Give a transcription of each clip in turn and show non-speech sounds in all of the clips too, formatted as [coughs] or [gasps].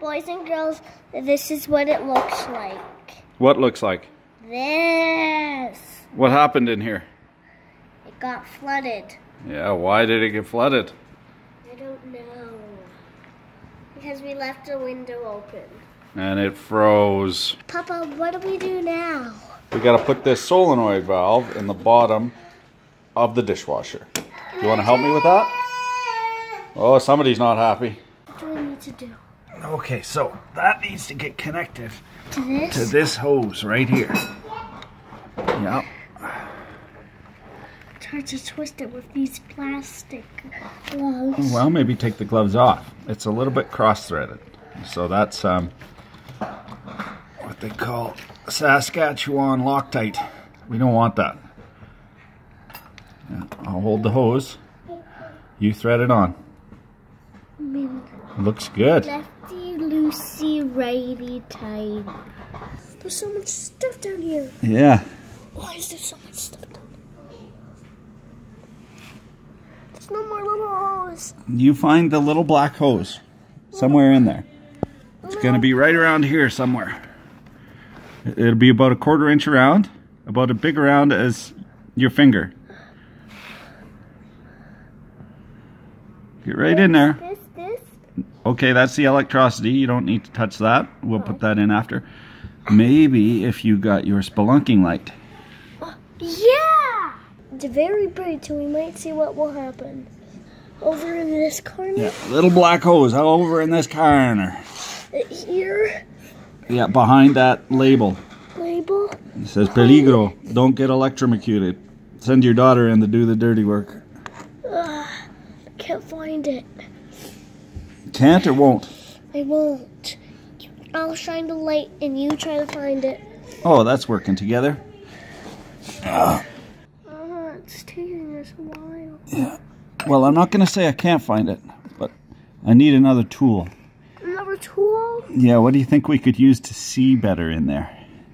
Boys and girls, this is what it looks like. What looks like? This. What happened in here? It got flooded. Yeah, why did it get flooded? I don't know. Because we left the window open. And it froze. Papa, what do we do now? We gotta put this solenoid valve in the bottom of the dishwasher. You wanna help me with that? [laughs] Oh, somebody's not happy. What do we need to do? Okay, so that needs to get connected To this? to this hose right here. Yep. It's hard to twist it with these plastic gloves. Well, maybe take the gloves off. It's a little bit cross-threaded. So that's um, what they call Saskatchewan Loctite. We don't want that. I'll hold the hose. You thread it on. Looks good. Loosey, righty, tight. There's so much stuff down here. Yeah. Why is there so much stuff down there? There's no more little holes. You find the little black hose somewhere in there. It's going to be right around here somewhere. It'll be about a quarter inch around, about as big around as your finger. Get right in there. Okay, that's the electricity. You don't need to touch that. We'll put oh. that in after. Maybe if you got your spelunking light. [gasps] Yeah! It's very bright, so we might see what will happen. Over in this corner, Yeah, little black hose over in this corner. here, Yeah, behind that label. label. It says peligro. Don't get electrocuted. Send your daughter in to do the dirty work. Ugh, can't find it. Can't or won't? I won't. I'll shine the light and you try to find it. Oh, that's working together. Uh, it's taking us a while. Yeah. Well, I'm not going to say I can't find it, but I need another tool. Another tool? Yeah, what do you think we could use to see better in there?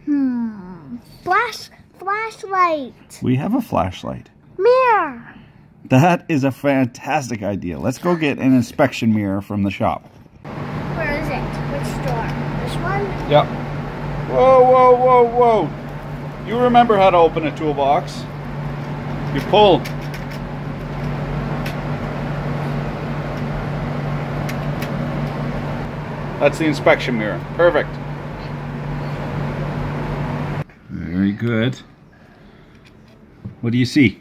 Hmm. Flash, flashlight. We have a flashlight. Mirror. That is a fantastic idea. Let's go get an inspection mirror from the shop. Where is it? Which store? This one? Yep. Whoa, whoa, whoa, whoa. You remember how to open a toolbox. You pull. That's the inspection mirror. Perfect. Very good. What do you see?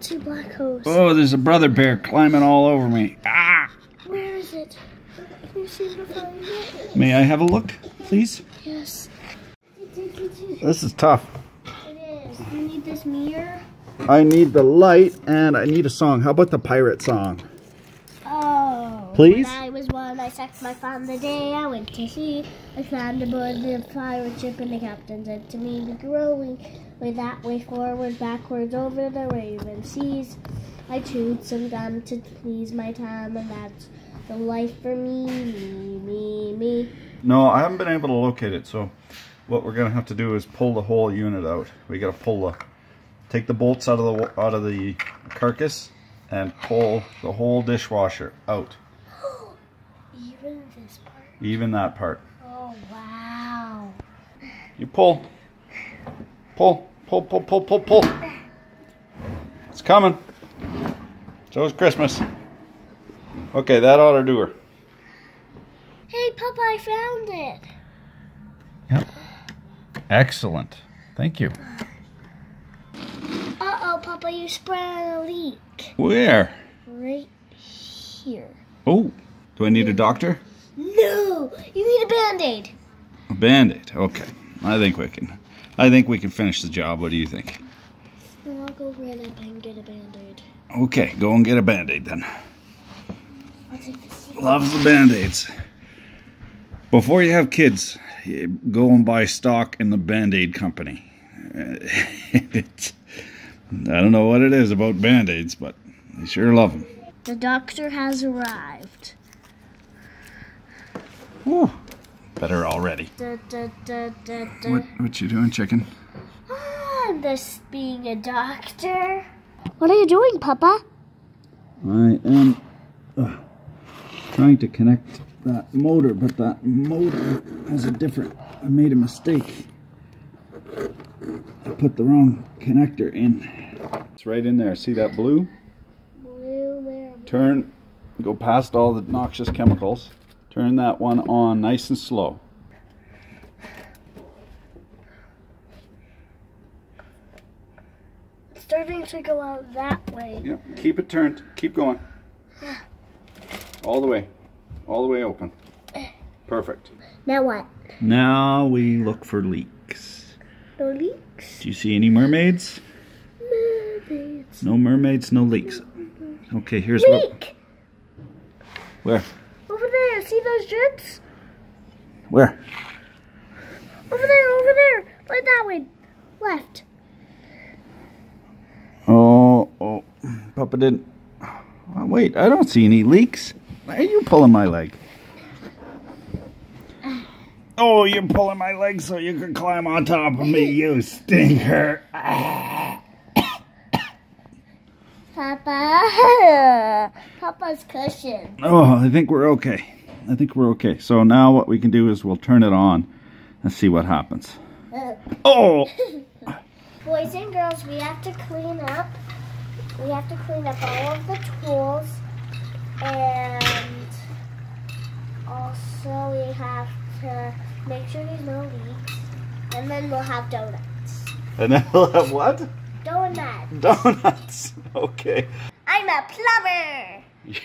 I see. I don't see black hose. Oh, there's a brother bear climbing all over me. Ah! Where is it? Can you see to it? May I have a look, please? Yes. This is tough. It is. You need this mirror? I need the light and I need a song. How about the pirate song? Please? When I was one, I sacked my father the day I went to sea. I climbed aboard the pirate ship and the captain said to me, Be growing way that way forward, backwards over the raven seas. I chewed some gum to please my time, and that's the life for me, me, me, me. No, I haven't been able to locate it, so what we're gonna have to do is pull the whole unit out. We gotta pull the, take the bolts out of the out of the carcass and pull the whole dishwasher out, Even this part. even that part. Oh, wow. You pull, pull, pull, pull, pull, pull, pull. It's coming. So is Christmas. Okay, that ought to do her. Hey, Papa, I found it. Yep. Excellent. Thank you. Uh-oh, Papa, you sprayed a leak. Where? Right here. Oh, do I need a doctor? No! You need a band-aid. A band-aid. Okay. I think we can. I think we can finish the job. What do you think? No, I'll go run up and get a band-aid. Okay, go and get a band-aid then. I'll take this. Loves the band-aids. Before you have kids, go and buy stock in the band-aid company. [laughs] I don't know what it is about band-aids, but they sure love them. The doctor has arrived. Whew. Better already. Da, da, da, da, da. What what you doing, chicken? Ah, this being a doctor. What are you doing, Papa? I am uh, trying to connect that motor, but that motor has a different, I made a mistake. I put the wrong connector in. It's right in there. See that blue? Blue where? Turn, go past all the noxious chemicals. Turn that one on nice and slow. It's starting to go out that way. Yep. Keep it turned. Keep going. All the way. All the way open. Eh. Perfect. Now what? Now we look for leaks. No leaks? Do you see any mermaids? Mermaids. No mermaids, no leaks. Okay, here's what. Where? Over there. See those drips? Where? Over there, over there. Right that way. Left. Oh, oh. Papa didn't. Oh, wait, I don't see any leaks. Why are you pulling my leg? Oh, you're pulling my leg so you can climb on top of me, you stinker. [coughs] Papa. [coughs] Papa's cushion. Oh, I think we're okay. I think we're okay. So now what we can do is we'll turn it on and see what happens. Uh, oh! [laughs] Boys and girls, we have to clean up. We have to clean up all of the tools. And also we have to make sure there's no leaks. And then we'll have donuts. [laughs] And then we'll have what? Donuts. Donuts. [laughs] Okay. I'm a plumber.